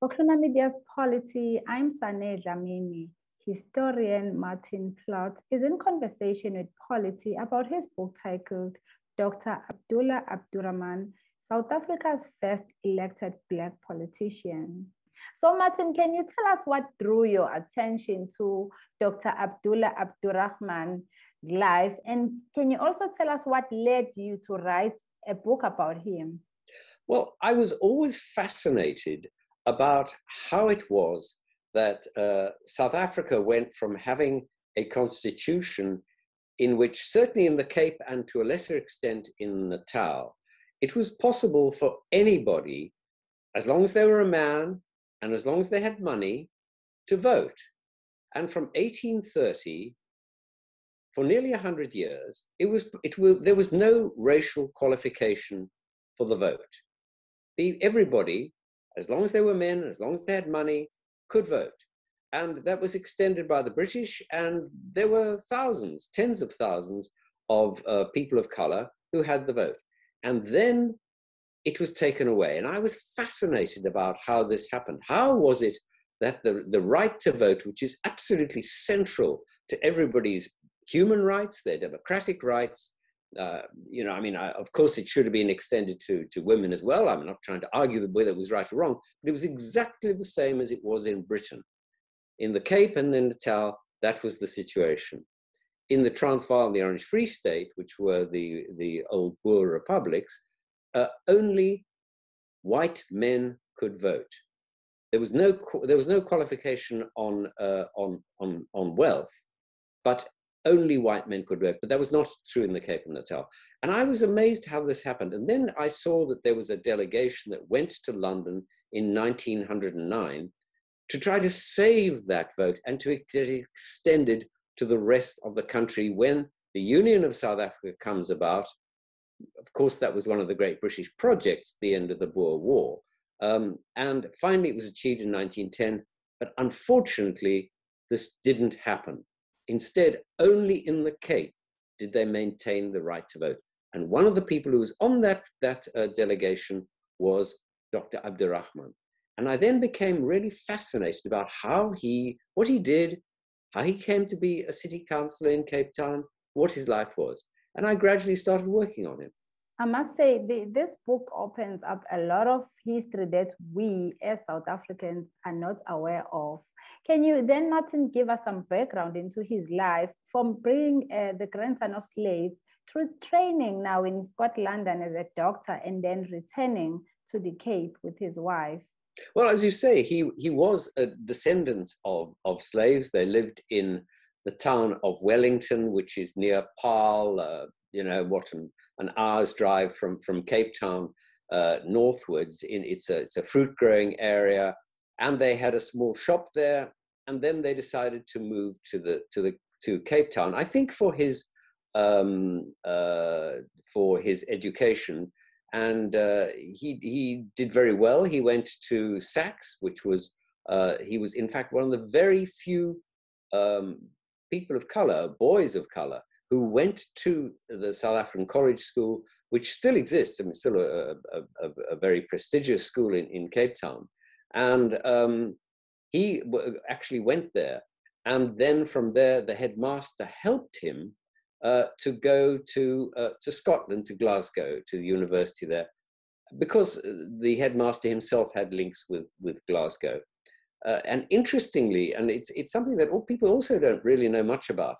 For Creamer Media's Polity, I'm Sane Dlamini. Historian Martin Plaut is in conversation with Polity about his book titled Dr. Abdullah Abdurahman, South Africa's first elected Black politician. So Martin, can you tell us what drew your attention to Dr. Abdullah Abdurahman's life? And can you also tell us what led you to write a book about him? Well, I was always fascinated about how it was that uh, South Africa went from having a constitution in which, certainly in the Cape and to a lesser extent in Natal, it was possible for anybody, as long as they were a man and as long as they had money, to vote. And from 1830, for nearly 100 years, it was, it there was no racial qualification for the vote. Everybody as long as they were men, as long as they had money, could vote. And that was extended by the British, and there were thousands, tens of thousands of uh, people of color who had the vote. And then it was taken away. And I was fascinated about how this happened. How was it that the, the right to vote, which is absolutely central to everybody's human rights, their democratic rights, uh, you know, I mean, I, of course, it should have been extended to, to women as well. I'm not trying to argue whether it was right or wrong, but it was exactly the same as it was in Britain. In the Cape and in Natal, that was the situation. In the Transvaal and the Orange Free State, which were the, the old Boer republics, uh, only white men could vote. There was no, there was no qualification on, uh, on, on, on wealth, but only white men could vote, but that was not true in the Cape and Natal. And I was amazed how this happened. And then I saw that there was a delegation that went to London in 1909 to try to save that vote and to get it to the rest of the country when the Union of South Africa comes about. Of course, that was one of the great British projects the end of the Boer War. Um, and finally, it was achieved in 1910. But unfortunately, this didn't happen. Instead, only in the Cape did they maintain the right to vote. And one of the people who was on that, that uh, delegation was Dr. Abdurahman. And I then became really fascinated about how he, what he did, how he came to be a city councillor in Cape Town, what his life was. And I gradually started working on him. I must say, the, this book opens up a lot of history that we as South Africans are not aware of. Can you then, Martin, give us some background into his life from being uh, the grandson of slaves through training now in Scotland and as a doctor and then returning to the Cape with his wife? Well, as you say, he, he was a descendant of, of slaves. They lived in the town of Wellington, which is near Paarl, uh, you know, what an, an, hour's drive from, from Cape Town uh, northwards. In, it's, a, it's a fruit growing area and they had a small shop there and then they decided to move to the to the to cape town. I think for his um, uh, for his education and uh, he he did very well. He went to SACS which was uh, he was in fact one of the very few um, people of color boys of color who went to the south african college school which still exists. I mean, still a, a, a, a very prestigious school in, in cape town and um, he actually went there. And then from there, the headmaster helped him uh, to go to, uh, to Scotland, to Glasgow, to the university there, because uh, the headmaster himself had links with, with Glasgow. Uh, and interestingly, and it's, it's something that all people also don't really know much about,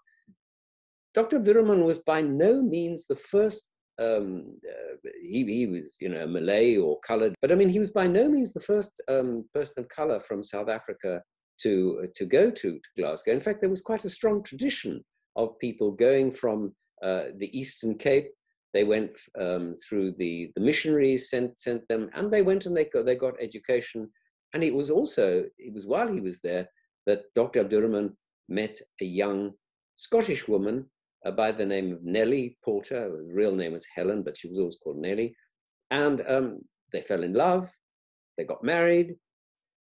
Dr. Abdurahman was by no means the first um, uh, he, he was, you know, Malay or colored, but I mean, he was by no means the first um, person of color from South Africa to, uh, to go to, to Glasgow. In fact, there was quite a strong tradition of people going from uh, the Eastern Cape. They went um, through the, the missionaries sent, sent them, and they went and they got, they got education. And it was also, it was while he was there that Dr. Abdurahman met a young Scottish woman uh, by the name of Nellie Porter. Her real name was Helen, but she was always called Nellie. And um, they fell in love, they got married,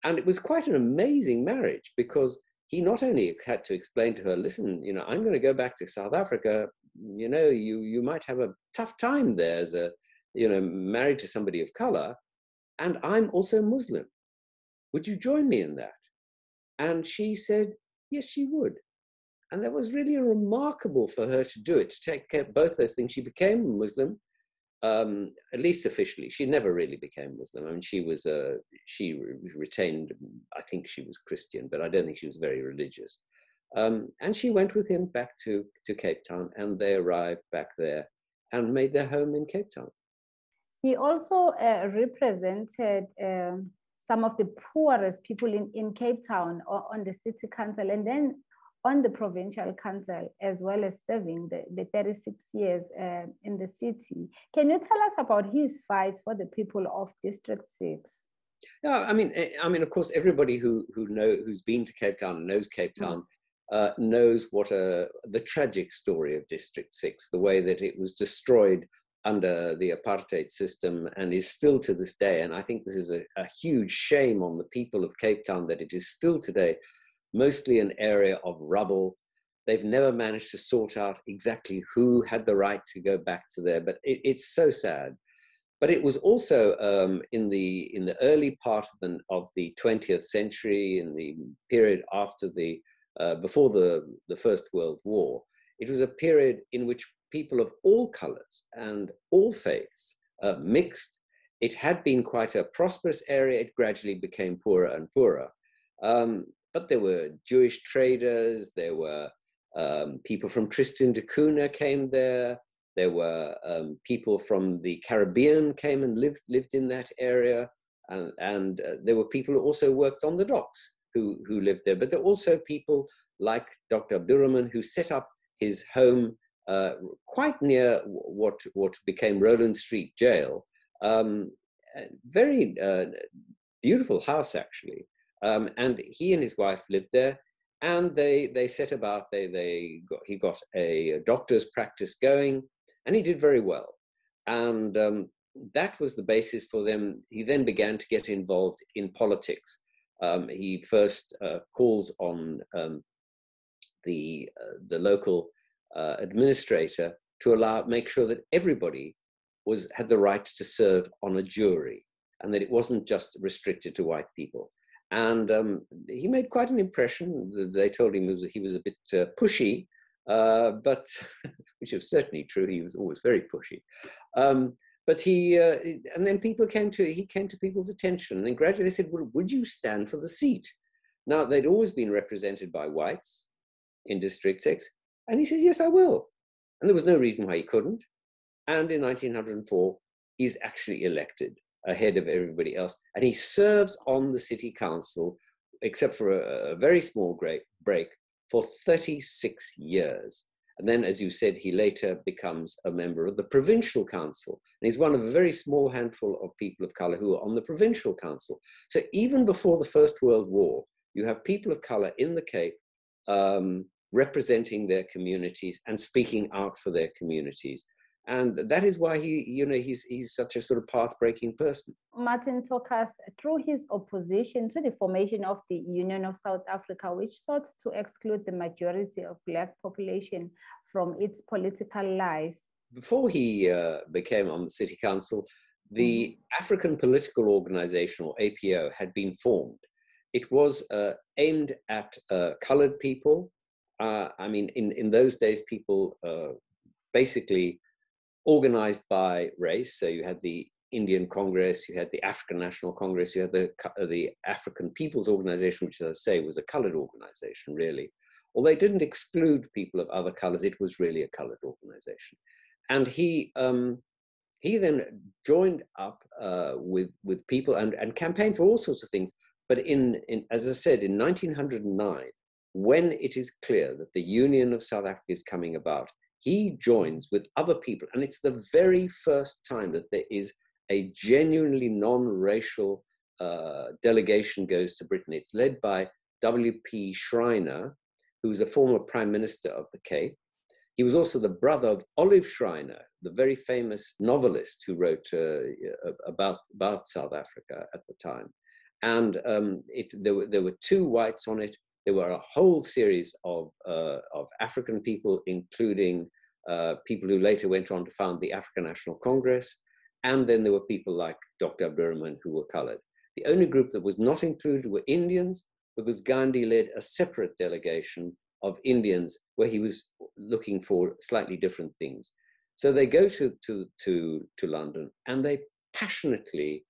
and it was quite an amazing marriage because he not only had to explain to her, listen, you know, I'm going to go back to South Africa. You know, you you might have a tough time there as a, you know, married to somebody of color, and I'm also Muslim, Would you join me in that? And she said, Yes, she would. And that was really remarkable for her to do it, to take care of both those things. She became Muslim, um, at least officially. She never really became Muslim. I mean, she was uh, she re- retained. I think she was Christian, but I don't think she was very religious. Um, and she went with him back to to Cape Town, and they arrived back there and made their home in Cape Town. He also uh, represented. Uh, some of the poorest people in, in Cape Town or on the city council and then on the provincial council as well as serving the, the 36 years uh, in the city. Can you tell us about his fights for the people of District 6? Yeah, I mean, eh, I mean, of course, everybody who who know who's been to Cape Town and knows Cape mm. Town mm. uh, knows what a the tragic story of District Six, the way that it was destroyed under the apartheid system and is still to this day. And I think this is a, a huge shame on the people of Cape Town that it is still today mostly an area of rubble. They've never managed to sort out exactly who had the right to go back to there, but it, it's so sad. But it was also um, in the in the early part of the, of the 20th century, in the period after the uh, before the the First World War, it was a period in which people of all colors and all faiths uh, mixed. It had been quite a prosperous area. It gradually became poorer and poorer. Um, but there were Jewish traders, there were um, people from Tristan da Cunha came there, there were um, people from the Caribbean came and lived, lived in that area, and, and uh, there were people who also worked on the docks who, who lived there, but there were also people like Dr. Abdurahman who set up his home uh, quite near what, what became Roeland Street Jail. Um, very uh, beautiful house, actually. Um, and he and his wife lived there, and they they set about. They they got he got a doctor's practice going, and he did very well. And um, that was the basis for them. He then began to get involved in politics. Um, he first uh, calls on um, the uh, the local uh, administrator to allow make sure that everybody was had the right to serve on a jury and that it wasn't just restricted to white people and um, he made quite an impression. They told him he was, a bit uh, pushy, uh, but which is certainly true. He was always very pushy. Um, but he uh, and then people came to he came to people's attention, and then gradually they said, "Well, would you stand for the seat?" Now they'd always been represented by whites in District Six, and he said, "Yes, I will." And there was no reason why he couldn't. And in 1904, he's actually elected ahead of everybody else. And he serves on the city council, except for a, a very small break, for 36 years. And then, as you said, he later becomes a member of the provincial council. And he's one of a very small handful of people of color who are on the provincial council. So even before the First World War, you have people of color in the Cape um, representing their communities and speaking out for their communities and that is why he you know he's he's such a sort of path-breaking person. Martin took us through his opposition to the formation of the union of south africa which sought to exclude the majority of black population from its political life. Before he uh, became on the city council the mm-hmm. african political organization or apo had been formed. It was uh, aimed at uh, colored people. Uh, i mean in, in those days people uh, basically organized by race. So you had the Indian Congress, you had the African National Congress, you had the, uh, the African People's Organization, which, as I say, was a colored organization, really. Although it didn't exclude people of other colors, it was really a colored organization. And he, um, he then joined up uh, with, with people and, and campaigned for all sorts of things. But in, in, as I said, in 1909, when it is clear that the Union of South Africa is coming about, he joins with other people. And it's the very first time that there is a genuinely non racial uh, delegation goes to Britain. It's led by W.P. Schreiner, who was a former prime minister of the Cape. He was also the brother of Olive Schreiner, the very famous novelist who wrote uh, about, about South Africa at the time. And um, it, there, were, there were two whites on it. There were a whole series of, uh, of African people, including uh, people who later went on to found the African National Congress. And then there were people like Dr. Abdurahman who were colored. The only group that was not included were Indians, because Gandhi led a separate delegation of Indians where he was looking for slightly different things. So they go to, to, to, to London and they passionately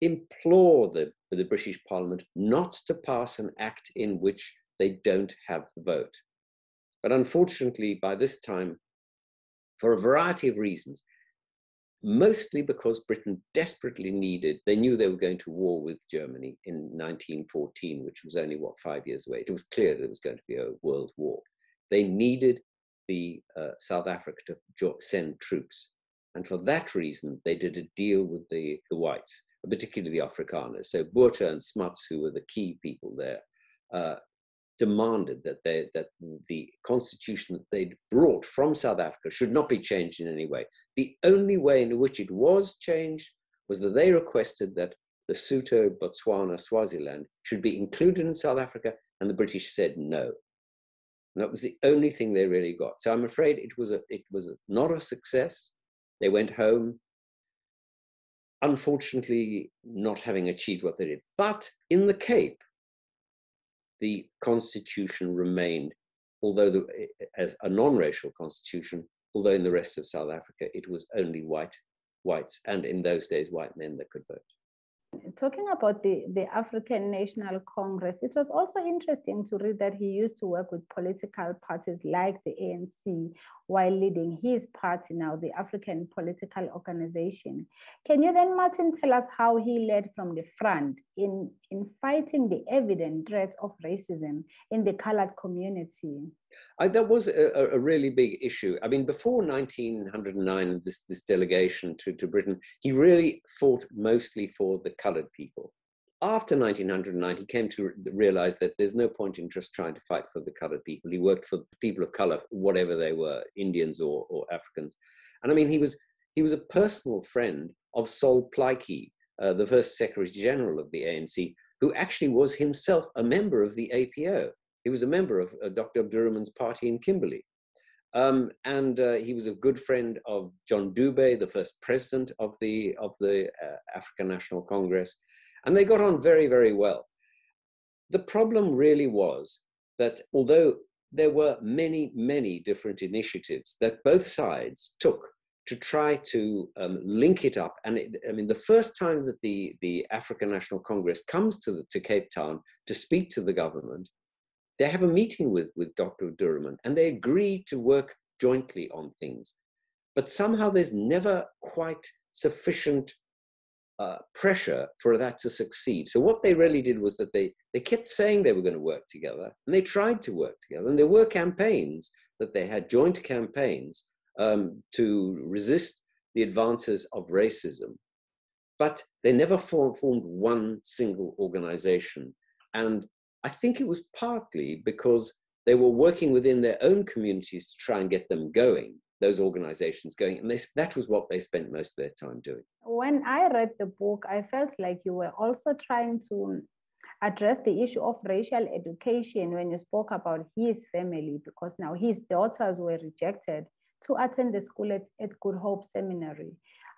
implore the, the British Parliament not to pass an act in which they don't have the vote. But unfortunately, by this time, for a variety of reasons, mostly because Britain desperately needed, they knew they were going to war with Germany in 1914, which was only, what, five years away. It was clear that it was going to be a world war. They needed the uh, South Africa to send troops. And for that reason, they did a deal with the, the whites, particularly the Afrikaners. So Botha and Smuts, who were the key people there, uh, demanded that, they, that the constitution that they'd brought from South Africa should not be changed in any way. The only way in which it was changed was that they requested that the Lesotho, Botswana, Swaziland should be included in South Africa, and the British said no. And that was the only thing they really got. So I'm afraid it was a, it was a, not a success. They went home, unfortunately, not having achieved what they did. But in the Cape, the constitution remained, although the, eh, eh, as a non-racial constitution, although in the rest of South Africa it was only white whites and in those days white men that could vote talking about the, the African National Congress, it was also interesting to read that he used to work with political parties like the ANC while leading his party now, the African Political Organization. Can you then, Martin, tell us how he led from the front in, in fighting the evident threat of racism in the colored community? I, that was a, a, really big issue. I mean, before 1909, this, this delegation to, to Britain, he really fought mostly for the colored people. After 1909, he came to realize that there's no point in just trying to fight for the colored people. He worked for people of color, whatever they were, Indians or, or Africans. And I mean, he was, he was a personal friend of Sol Plaatje, uh, the first Secretary General of the ANC, who actually was himself a member of the APO. He was a member of uh, Dr. Abdurahman's party in Kimberley. Um, and uh, he was a good friend of John Dube, the first president of the, of the uh, African National Congress. And they got on very, very well. The problem really was that although there were many, many different initiatives that both sides took to try to um, link it up. And it, I mean, the first time that the, the African National Congress comes to, the, to Cape Town to speak to the government, they have a meeting with, with Dr. Abdurahman and they agree to work jointly on things. But somehow there's never quite sufficient uh, pressure for that to succeed. So what they really did was that they, they kept saying they were going to work together and they tried to work together. And there were campaigns that they had joint campaigns um, to resist the advances of racism. But they never form, formed one single organization. And I think it was partly because they were working within their own communities to try and get them going, those organizations going. And they, that was what they spent most of their time doing. When I read the book, I felt like you were also trying to address the issue of racial education when you spoke about his family, because now his daughters were rejected to attend the school at, at Good Hope Seminary.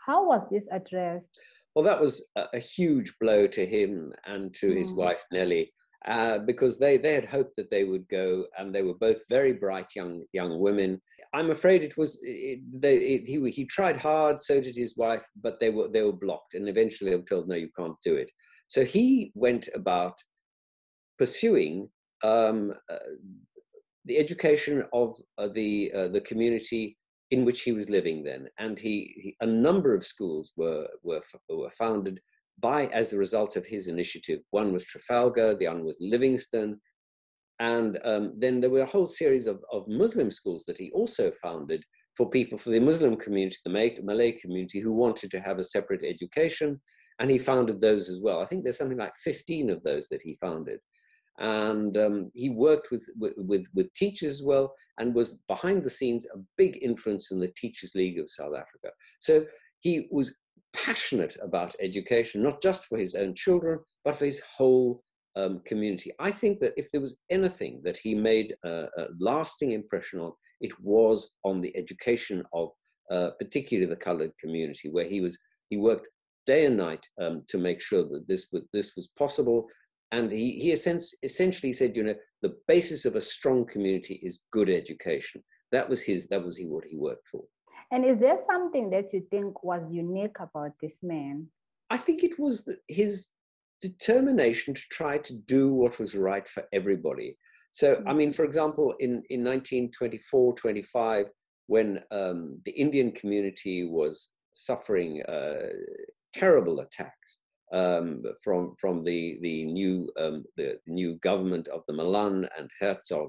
How was this addressed? Well, that was a, a huge blow to him and to mm. his wife, Nellie uh, because they, they had hoped that they would go, and they were both very bright young young women. I'm afraid it was it, they, it, he he tried hard, so did his wife, but they were they were blocked, and eventually they were told, no, you can't do it. So he went about pursuing um, uh, the education of uh, the uh, the community in which he was living then, and he, he a number of schools were were were founded by as a result of his initiative. One was Trafalgar, the other was Livingstone, and um, then there were a whole series of, of Muslim schools that he also founded for people, for the Muslim community, the Malay community, who wanted to have a separate education, and he founded those as well. I think there's something like 15 of those that he founded. And um, he worked with, with, with teachers as well, and was behind the scenes a big influence in the Teachers League of South Africa. So he was passionate about education, not just for his own children, but for his whole um, community. I think that if there was anything that he made a, a lasting impression on, it was on the education of uh, particularly the colored community, where he was he worked day and night um, to make sure that this, this was possible. And he, he essentially said, you know, the basis of a strong community is good education. That was his, that was he, what he worked for. And is there something that you think was unique about this man? I think it was his determination to try to do what was right for everybody. So, I mean, for example, in, in 1924, 25, when um, the Indian community was suffering uh, terrible attacks um, from, from the, the, new, um, the new government of the Malan and Hertzog,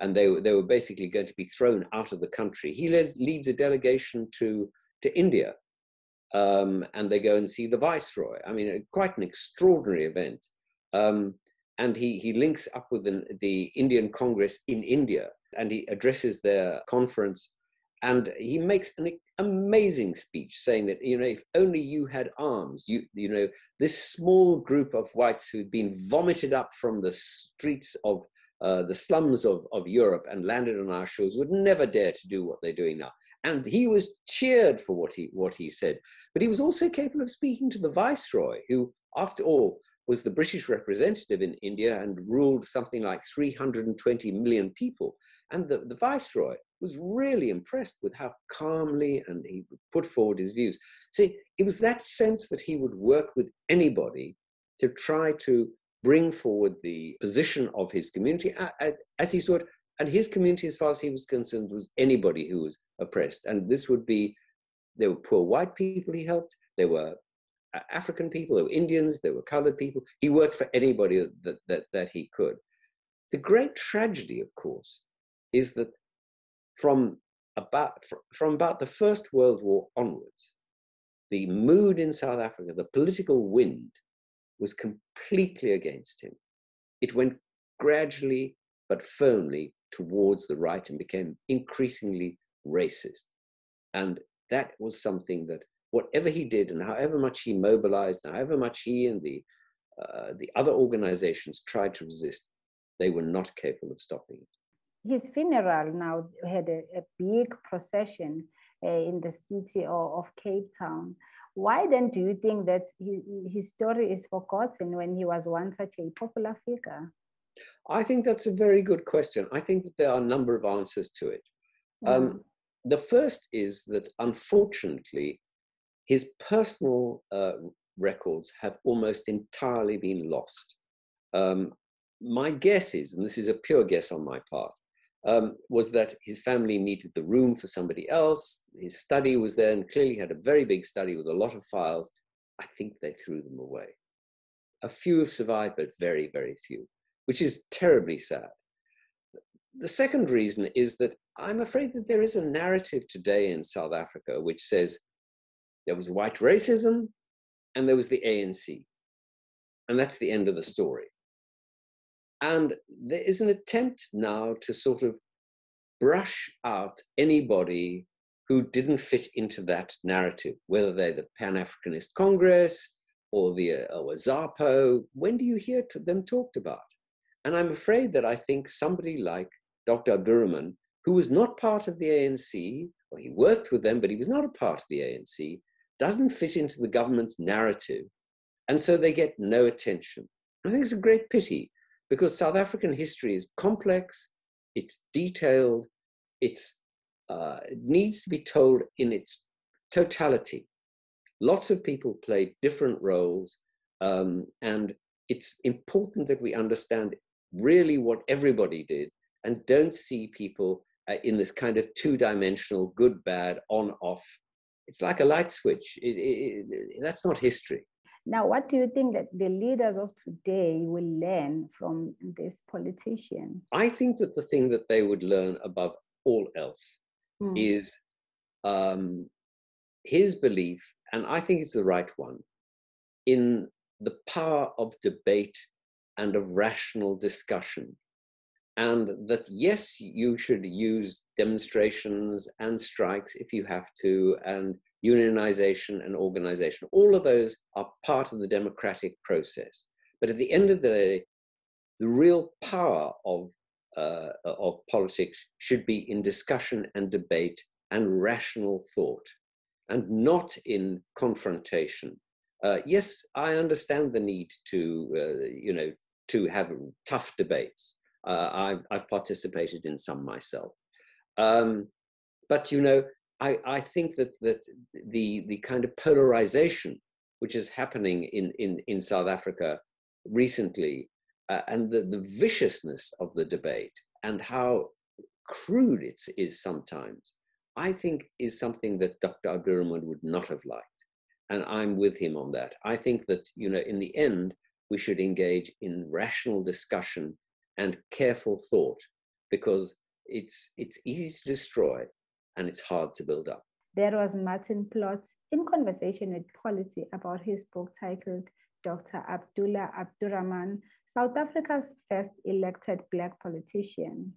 and they, they were basically going to be thrown out of the country. He leads, leads a delegation to, to India, um, and they go and see the viceroy. I mean, quite an extraordinary event. Um, and he, he links up with the, the Indian Congress in India, and he addresses their conference and he makes an amazing speech saying that you know if only you had arms you you know this small group of whites who'd been vomited up from the streets of uh, the slums of, of Europe and landed on our shores would never dare to do what they're doing now. And he was cheered for what he, what he said. But he was also capable of speaking to the viceroy, who, after all, was the British representative in India and ruled something like 320 million people. And the, the viceroy was really impressed with how calmly and he put forward his views. See, it was that sense that he would work with anybody to try to bring forward the position of his community as he saw it. And his community, as far as he was concerned, was anybody who was oppressed. And this would be, there were poor white people he helped, there were uh, African people, there were Indians, there were colored people. He worked for anybody that, that, that he could. The great tragedy, of course, is that from about, from about the First World War onwards, the mood in South Africa, the political wind, was completely against him. It went gradually but firmly towards the right and became increasingly racist. And that was something that, whatever he did and however much he mobilized, and however much he and the, uh, the other organizations tried to resist, they were not capable of stopping it. His funeral now had a, a big procession uh, in the city of, of Cape Town. Why then do you think that his story is forgotten when he was once such a popular figure? I think that's a very good question. I think that there are a number of answers to it. Mm. Um, the first is that unfortunately, his personal uh, records have almost entirely been lost. Um, my guess is, and this is a pure guess on my part, um, was that his family needed the room for somebody else. His study was there and clearly had a very big study with a lot of files. I think they threw them away. A few have survived, but very, very few, which is terribly sad. The second reason is that I'm afraid that there is a narrative today in South Africa which says there was white racism and there was the ANC. And that's the end of the story. And there is an attempt now to sort of brush out anybody who didn't fit into that narrative, whether they're the Pan Africanist Congress or the uh, or AZAPO. When do you hear them talked about? And I'm afraid that I think somebody like Dr. Abdurahman, who was not part of the ANC, or he worked with them, but he was not a part of the ANC, doesn't fit into the government's narrative. And so they get no attention. I think it's a great pity because South African history is complex, it's detailed, uh, it needs to be told in its totality. Lots of people play different roles, um, and it's important that we understand really what everybody did and don't see people uh, in this kind of two dimensional good, bad, on, off. It's like a light switch. It, it, it, that's not history. Now, what do you think that the leaders of today will learn from this politician? I think that the thing that they would learn above all else mm. is um, his belief, and I think it's the right one, in the power of debate and of rational discussion. And that, yes, you should use demonstrations and strikes if you have to, and unionization and organization. All of those are part of the democratic process. But at the end of the day, the real power of, uh, of politics should be in discussion and debate and rational thought, and not in confrontation. Uh, yes, I understand the need to, uh, you know, to have tough debates. Uh, I've, I've, participated in some myself. Um, but, you know, I, I think that, that the, the kind of polarization which is happening in, in, in South Africa recently uh, and the, the viciousness of the debate and how crude it is sometimes, I think is something that Dr. Abdurahman would not have liked. And I'm with him on that. I think that, you know, in the end, we should engage in rational discussion and careful thought because it's, it's easy to destroy and it's hard to build up. There was Martin Plaut in conversation with Polity about his book titled Dr. Abdullah Abdurahman, South Africa's first elected Black politician.